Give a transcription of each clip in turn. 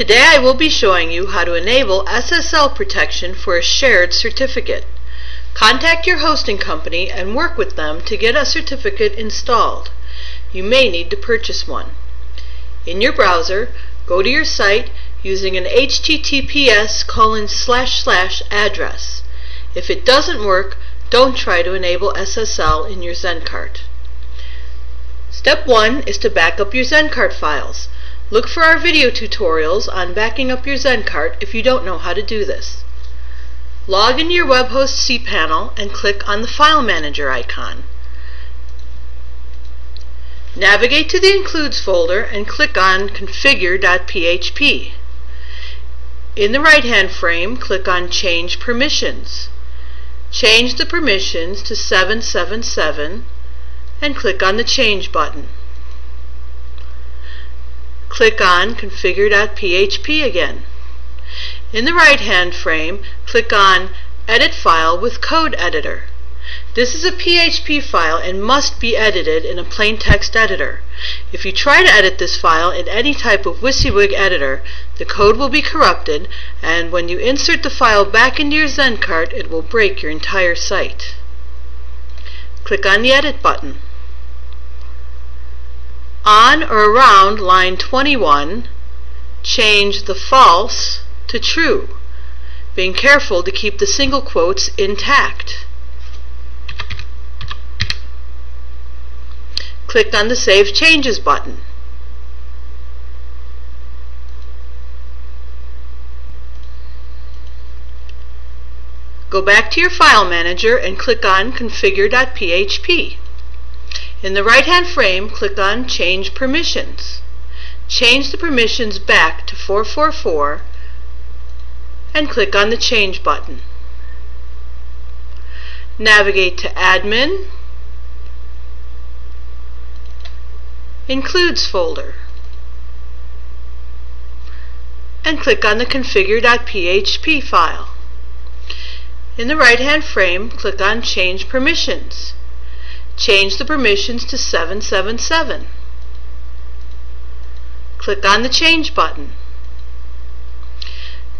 Today I will be showing you how to enable SSL protection for a shared certificate. Contact your hosting company and work with them to get a certificate installed. You may need to purchase one. In your browser, go to your site using an https colon slash slash address. If it doesn't work, don't try to enable SSL in your ZenCart. Step 1 is to back up your ZenCart files. Look for our video tutorials on backing up your ZenCart if you don't know how to do this. Log into your web webhost cPanel and click on the File Manager icon. Navigate to the Includes folder and click on Configure.php. In the right-hand frame, click on Change Permissions. Change the permissions to 777 and click on the Change button click on configure.php again. In the right-hand frame, click on Edit File with Code Editor. This is a PHP file and must be edited in a plain text editor. If you try to edit this file in any type of WYSIWYG editor, the code will be corrupted, and when you insert the file back into your ZenCart, it will break your entire site. Click on the Edit button. On or around line 21, change the false to true, being careful to keep the single quotes intact. Click on the Save Changes button. Go back to your file manager and click on configure.php. In the right-hand frame, click on Change Permissions. Change the permissions back to 444 and click on the Change button. Navigate to Admin, Includes folder, and click on the configure.php file. In the right-hand frame, click on Change Permissions. Change the permissions to 777. Click on the Change button.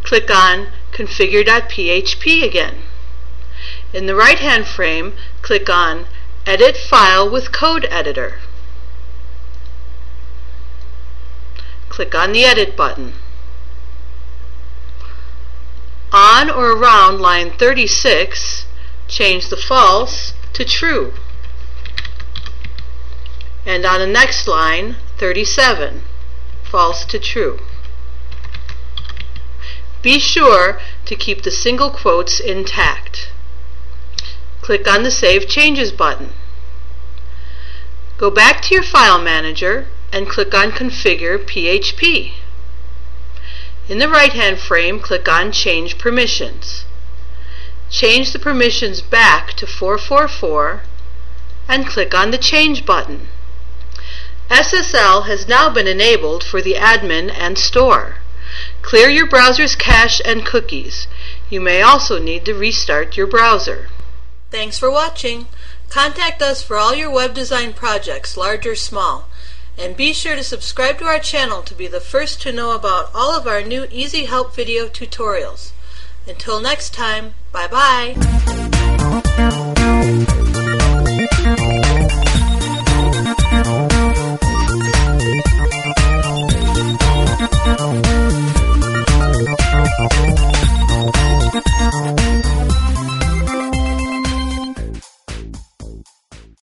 Click on Configure.php again. In the right-hand frame, click on Edit File with Code Editor. Click on the Edit button. On or around line 36, change the false to true and on the next line 37 false to true. Be sure to keep the single quotes intact. Click on the Save Changes button. Go back to your file manager and click on Configure PHP. In the right-hand frame, click on Change Permissions. Change the permissions back to 444 and click on the Change button. SSL has now been enabled for the admin and store. Clear your browser's cache and cookies. You may also need to restart your browser. Thanks for watching. Contact us for all your web design projects, large or small. And be sure to subscribe to our channel to be the first to know about all of our new Easy Help video tutorials. Until next time, bye-bye. Thank